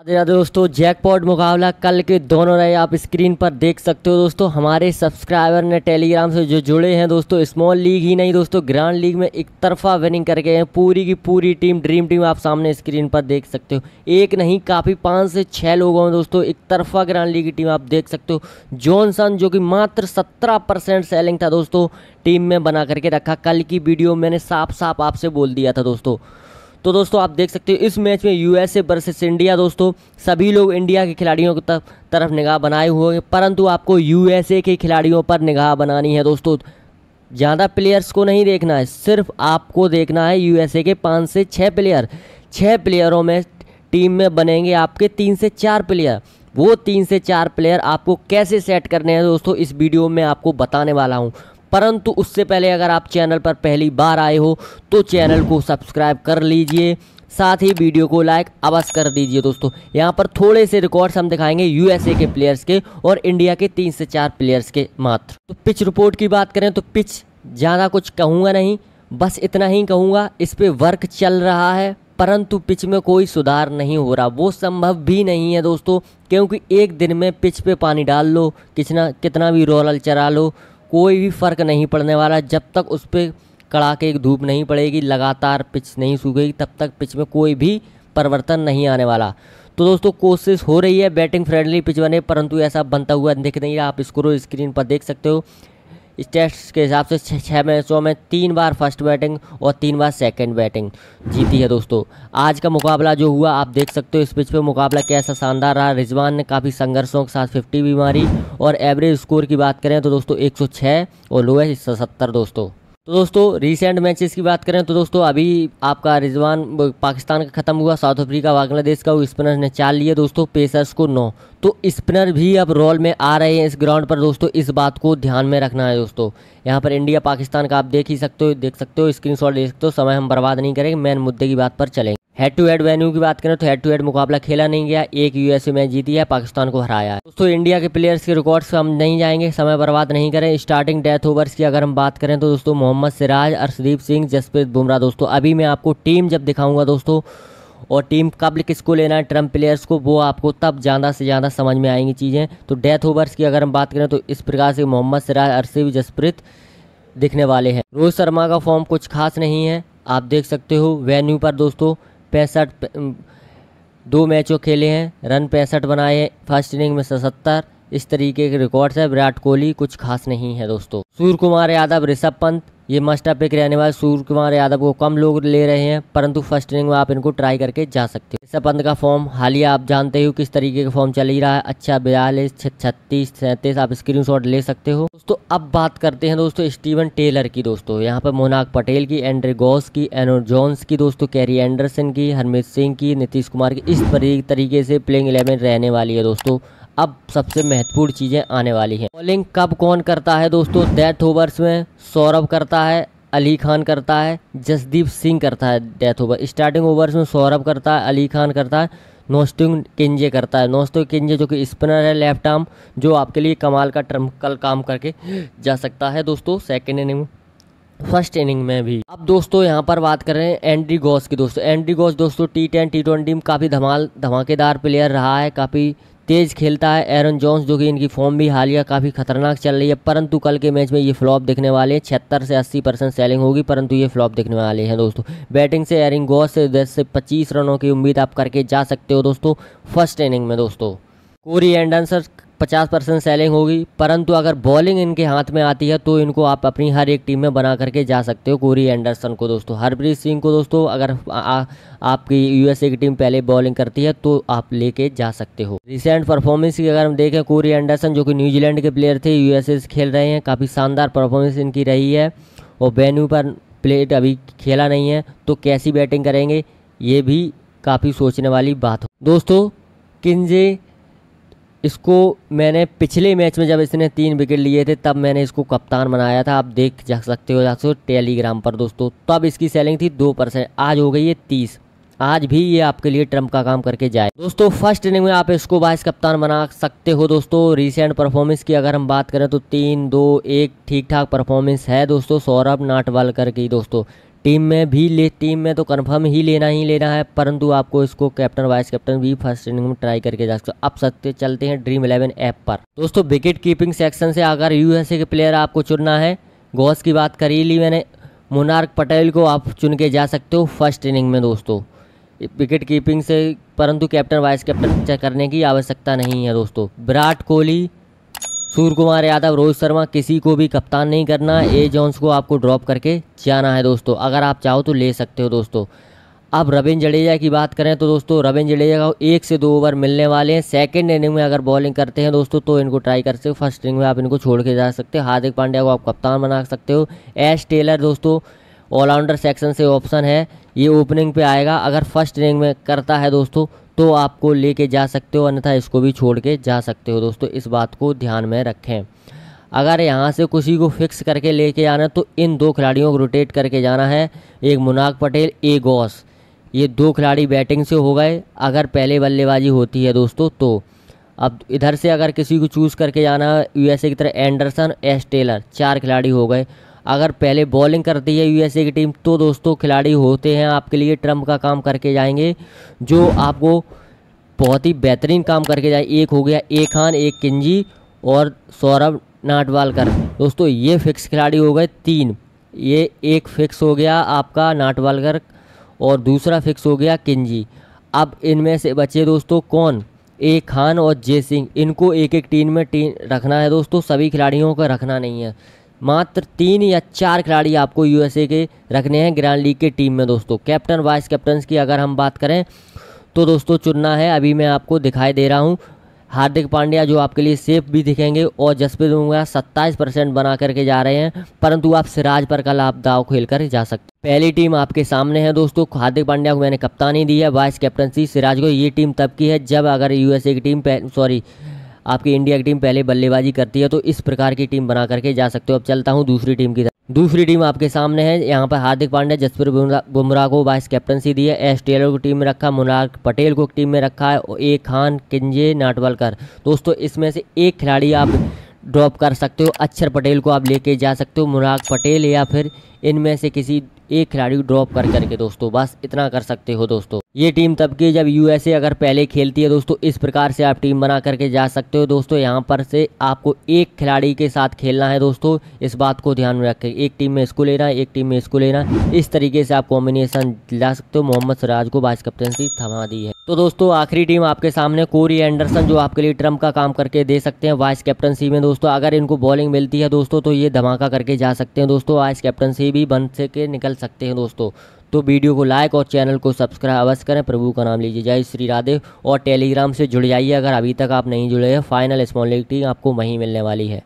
राधे राधे दोस्तों जैकपॉट मुकाबला कल के दोनों रहे, आप स्क्रीन पर देख सकते हो दोस्तों, हमारे सब्सक्राइबर ने टेलीग्राम से जो जुड़े हैं दोस्तों स्मॉल लीग ही नहीं दोस्तों ग्रांड लीग में एक तरफा विनिंग करके हैं, पूरी की पूरी टीम ड्रीम टीम आप सामने स्क्रीन पर देख सकते हो। एक नहीं, काफ़ी पाँच से छः लोगों में दोस्तों, एक तरफा ग्रांड लीग की टीम आप देख सकते हो। जॉनसन जो कि मात्र सत्रह सेलिंग था दोस्तों टीम में बना करके रखा, कल की वीडियो मैंने साफ़ साफ़ आपसे बोल दिया था दोस्तों। तो दोस्तों, आप देख सकते हो, इस मैच में यूएसए वर्सेस इंडिया दोस्तों, सभी लोग इंडिया के खिलाड़ियों की तरफ़ निगाह बनाए हुए हैं। परंतु आपको यूएसए के खिलाड़ियों पर निगाह बनानी है दोस्तों। ज़्यादा प्लेयर्स को नहीं देखना है, सिर्फ़ आपको देखना है यूएसए के पाँच से छः प्लेयर छः प्लेयरों में टीम में बनेंगे आपके तीन से चार प्लेयर वो तीन से चार प्लेयर आपको कैसे सेट करने हैं दोस्तों, इस वीडियो में आपको बताने वाला हूँ। परंतु उससे पहले अगर आप चैनल पर पहली बार आए हो तो चैनल को सब्सक्राइब कर लीजिए। साथ ही वीडियो को लाइक अवश्य कर दीजिए दोस्तों। यहाँ पर थोड़े से रिकॉर्ड्स हम दिखाएँगे यूएसए के प्लेयर्स के और इंडिया के तीन से चार प्लेयर्स के मात्र। तो पिच रिपोर्ट की बात करें तो पिच ज़्यादा कुछ कहूँगा नहीं, बस इतना ही कहूँगा, इस पर वर्क चल रहा है, परंतु पिच में कोई सुधार नहीं हो रहा। वो संभव भी नहीं है दोस्तों, क्योंकि एक दिन में पिच पे पानी डाल लो कितना कितना भी रोलर चरा लो कोई भी फ़र्क नहीं पड़ने वाला। जब तक उस पर कड़ाके एक धूप नहीं पड़ेगी, लगातार पिच नहीं सूखेगी, तब तक पिच में कोई भी परिवर्तन नहीं आने वाला। तो दोस्तों, कोशिश हो रही है बैटिंग फ्रेंडली पिच बने, परंतु ऐसा बनता हुआ दिख नहीं रहा। आप स्क्रो स्क्रीन पर देख सकते हो। टेस्ट के हिसाब से छः मैचों में तीन बार फ़र्स्ट बैटिंग और तीन बार सेकंड बैटिंग जीती है दोस्तों। आज का मुकाबला जो हुआ, आप देख सकते हो इस पिच पे मुकाबला कैसा शानदार रहा। रिजवान ने काफ़ी संघर्षों के साथ फिफ्टी भी मारी और एवरेज स्कोर की बात करें तो दोस्तों एक सौ छः और लोएस्ट सत्तर दोस्तों। तो दोस्तों रिसेंट मैचेस की बात करें तो दोस्तों, अभी आपका रिजवान पाकिस्तान का खत्म हुआ, साउथ अफ्रीका, बांग्लादेश का स्पिनर ने चाल लिए दोस्तों पेसर्स को नौ। तो स्पिनर भी अब रोल में आ रहे हैं इस ग्राउंड पर दोस्तों, इस बात को ध्यान में रखना है दोस्तों। यहाँ पर इंडिया पाकिस्तान का आप देख ही सकते हो, देख सकते हो स्क्रीन देख सकते हो, समय हम बर्बाद नहीं करेंगे मेन मुद्दे की बात पर चलेंगे। हेड टू हेड वेन्यू की बात करें तो हेड टू हेड मुकाबला खेला नहीं गया। एक यूएसए मैच जीती है, पाकिस्तान को हराया है। दोस्तों, इंडिया के प्लेयर्स के रिकॉर्ड्स हम नहीं जाएँगे, समय बर्बाद नहीं करें। स्टार्टिंग डेथ ओवर्स की अगर हम बात करें तो दोस्तों, मोहम्मद सिराज, अर्शदीप सिंह, जसप्रीत बुमराह, दोस्तों, अभी मैं आपको टीम जब दिखाऊँगा दोस्तों, और टीम कब किसको लेना है ट्रंप प्लेयर्स को, वो आपको तब ज़्यादा से ज़्यादा समझ में आएँगी चीज़ें। तो डेथ ओवर्स की अगर हम बात करें तो इस प्रकार से मोहम्मद सिराज अरसिब जसप्रीत दिखने वाले हैं। रोहित शर्मा का फॉर्म कुछ खास नहीं है। आप देख सकते हो वेन्यू पर दोस्तों पैंसठ दो मैचों खेले हैं रन पैंसठ बनाए हैं फ़र्स्ट इनिंग में सत्तर इस तरीके के रिकॉर्ड्स है, विराट कोहली कुछ खास नहीं है दोस्तों। सूर्य कुमार यादव, ऋषभ पंत, ये मस्ट पिक रहने वाले सूर्य कुमार यादव को कम लोग ले रहे हैं, परंतु फ़र्स्ट इनिंग में आप इनको ट्राई करके जा सकते हो। ऋषभ पंत का फॉर्म हालिया, आप जानते हो किस तरीके का फॉर्म चल ही रहा है। अच्छा बयालीस छत्तीस, सैंतीस, आप स्क्रीन ले सकते हो। दोस्तों, अब बात करते हैं दोस्तों स्टीवन टेलर की दोस्तों। यहाँ पर मोनाक पटेल की एंड्रे गॉस की एनो जॉन्स की, दोस्तों कैरी एंडरसन की हरमीत सिंह की, नीतीश कुमार की, इस तरीके से प्लेइंग इलेवन रहने वाली है दोस्तों। अब सबसे महत्वपूर्ण चीज़ें आने वाली हैं। बॉलिंग कब कौन करता है दोस्तों? डेथ ओवर्स में सौरभ करता है, अली खान करता है, जसदीप सिंह करता है डेथ ओवर स्टार्टिंग ओवर्स में सौरभ करता है, अली खान करता है, नोस्टिंग किंजे करता है। नोस्टिंग किंजे जो कि स्पिनर है, लेफ़्ट आर्म, जो आपके लिए कमाल का ट्रम, कल काम करके जा सकता है दोस्तों सेकेंड इनिंग फ़र्स्ट इनिंग में भी। अब दोस्तों यहाँ पर बात कर रहे हैं एंड्री गॉस की दोस्तों। एंड्री गॉस दोस्तों टी टेन टी ट्वेंटी में काफ़ी धमाल, धमाकेदार प्लेयर रहा है, काफ़ी तेज़ खेलता है एरन जॉन्स, जो कि इनकी फॉर्म भी हालिया काफ़ी खतरनाक चल रही है। परंतु कल के मैच में ये फ्लॉप देखने वाले हैं। छिहत्तर से अस्सी परसेंट सेलिंग होगी, परंतु ये फ्लॉप देखने वाले हैं दोस्तों। बैटिंग से एरिंग गॉस से दस से पच्चीस रनों की उम्मीद आप करके जा सकते हो दोस्तों, फ़र्स्ट इनिंग में दोस्तों। कोरी एंडनसर पचास परसेंट सेलिंग होगी। परंतु अगर बॉलिंग इनके हाथ में आती है तो इनको आप अपनी हर एक टीम में बना करके जा सकते हो कोरी एंडरसन को दोस्तों। हरप्रीत सिंह को दोस्तों अगर आ, आपकी यूएसए की टीम पहले बॉलिंग करती है तो आप लेके जा सकते हो। रिसेंट परफॉर्मेंस की अगर हम देखें कोरी एंडरसन जो कि न्यूजीलैंड के प्लेयर थे यूएसए से खेल रहे हैं काफ़ी शानदार परफॉर्मेंस इनकी रही है। और वेन्यू पर प्लेट अभी खेला नहीं है तो कैसी बैटिंग करेंगे ये भी काफ़ी सोचने वाली बात हो। दोस्तों किंजे इसको मैंने पिछले मैच में जब इसने तीन विकेट लिए थे, तब मैंने इसको कप्तान बनाया था। आप देख जा सकते हो जा सकते हो टेलीग्राम पर दोस्तों। तब इसकी सेलिंग थी दो परसेंट, आज हो गई है तीस। आज भी ये आपके लिए ट्रंप का काम करके जाए। दोस्तों, फ़र्स्ट इनिंग में आप इसको वाइस कप्तान बना सकते हो दोस्तों। रिसेंट परफॉर्मेंस की अगर हम बात करें तो तीन, दो, एक ठीक ठाक परफॉर्मेंस है दोस्तों, सौरभ नाटवालकर की दोस्तों। टीम में भी ले, टीम में तो कन्फर्म ही लेना ही लेना है, परंतु आपको इसको कैप्टन वाइस कैप्टन भी फ़र्स्ट इनिंग में ट्राई करके जा सकते हो। अब सकते चलते हैं ड्रीम इलेवन ऐप पर। दोस्तों विकेट कीपिंग सेक्शन से अगर यूएसए के प्लेयर आपको चुनना है गॉस की बात करी ली मैंने मुनार्क पटेल को आप चुन के जा सकते हो फ़र्स्ट इनिंग में दोस्तों। विकेट कीपिंग से, परंतु कैप्टन वाइस कैप्टन करने की आवश्यकता नहीं है दोस्तों। विराट कोहली सूर्य कुमार यादव, रोहित शर्मा, किसी को भी कप्तान नहीं करना। ए. जॉन्स को आपको ड्रॉप करके जाना है दोस्तों। अगर आप चाहो तो ले सकते हो दोस्तों। अब रविंद्र जडेजा की बात करें तो दोस्तों, रविंद्र जडेजा को एक से दो ओवर मिलने वाले हैं। सेकंड इनिंग में अगर बॉलिंग करते हैं दोस्तों तो इनको ट्राई कर सकते हो। फ़र्स्ट इनिंग में आप इनको छोड़ के जा सकते हो। हार्दिक पांड्या को आप कप्तान बना सकते हो। एश टेलर दोस्तों ऑलराउंडर सेक्शन से ऑप्शन है। ये ओपनिंग पे आएगा। अगर फ़र्स्ट इनिंग में करता है दोस्तों तो आपको लेके जा सकते हो, अन्यथा इसको भी छोड़ के जा सकते हो दोस्तों। इस बात को ध्यान में रखें। अगर यहाँ से किसी को फिक्स करके लेके आना तो इन दो खिलाड़ियों को रोटेट करके जाना है। एक मुनाक पटेल ए गॉस। ये दो खिलाड़ी बैटिंग से हो गए। अगर पहले बल्लेबाजी होती है दोस्तों तो। अब इधर से अगर किसी को चूज़ करके जाना है यूएसए की तरह एंडरसन एस टेलर चार खिलाड़ी हो गए। अगर पहले बॉलिंग करती है यूएसए की टीम तो दोस्तों खिलाड़ी होते हैं, आपके लिए ट्रंप का काम करके जाएँगे, जो आपको बहुत ही बेहतरीन काम करके जाए। एक हो गया, ए खान, एक किंजी और सौरभ नाटवालकर। दोस्तों, ये फिक्स खिलाड़ी हो गए तीन। ये एक फिक्स हो गया आपका नाटवालकर और दूसरा फिक्स हो गया किंजी। अब इनमें से बचे दोस्तों कौन? ए खान और जय सिंह। इनको एक एक टीम में टीम रखना है दोस्तों, सभी खिलाड़ियों को रखना नहीं है। मात्र तीन या चार खिलाड़ी आपको यूएसए के रखने हैं ग्रैंड लीग के टीम में, दोस्तों। कैप्टन वाइस कैप्टन की अगर हम बात करें तो दोस्तों, चुनना है। अभी मैं आपको दिखाई दे रहा हूँ। हार्दिक पांड्या जो आपके लिए सेफ़ भी दिखेंगे और जसप्रीत बुमराह सत्ताईस परसेंट बना करके जा रहे हैं, परंतु आप सिराज पर कल आप दाव खेल कर जा सकते पहली टीम आपके सामने है, दोस्तों। हार्दिक पांड्या को मैंने कप्तानी दी है वाइस कैप्टनसी सिराज को। ये टीम तब की है जब अगर यूएसए की टीम सॉरी आपकी इंडिया की टीम पहले बल्लेबाजी करती है तो इस प्रकार की टीम बना करके जा सकते हो। अब चलता हूँ दूसरी टीम की दूसरी टीम आपके सामने है, यहाँ पर हार्दिक पांड्या, जसप्रीत बुमराह को वाइस कैप्टनसी दी है। एस टेलर को टीम में रखा मुनार पटेल को टीम में रखा है ए खान, किंजे नाटवलकर। दोस्तों, इसमें से एक खिलाड़ी आप ड्रॉप कर सकते हो। अक्षर पटेल को आप लेके जा सकते हो मुराग पटेल या फिर इनमें से किसी एक खिलाड़ी को ड्रॉप कर करके दोस्तों, बस इतना कर सकते हो दोस्तों। ये टीम तब की जब यूएसए अगर पहले खेलती है दोस्तों, इस प्रकार से आप टीम बना करके जा सकते हो दोस्तों। यहाँ पर से आपको एक खिलाड़ी के साथ खेलना है दोस्तों, इस बात को ध्यान में रखें। एक टीम में इसको लेना एक टीम में इसको लेना इस तरीके से आप कॉम्बिनेशन ला सकते हो। मोहम्मद सिराज को वाइस कैप्टनसी थमा दी है। तो दोस्तों, आखिरी टीम आपके सामने कोरी एंडरसन जो आपके लिए ट्रंप का काम करके दे सकते हैं वाइस कैप्टनसी में दोस्तों। अगर इनको बॉलिंग मिलती है दोस्तों तो ये धमाका करके जा सकते हैं दोस्तों। वाइस कैप्टनसी भी बन सके निकल सकते हैं दोस्तों। तो वीडियो को लाइक और चैनल को सब्सक्राइब अवश्य करें। प्रभु का नाम लीजिए। जय श्री राधे। और टेलीग्राम से जुड़ जाइए अगर अभी तक आप नहीं जुड़े हैं। फाइनल स्मॉल आपको वहीं मिलने वाली है।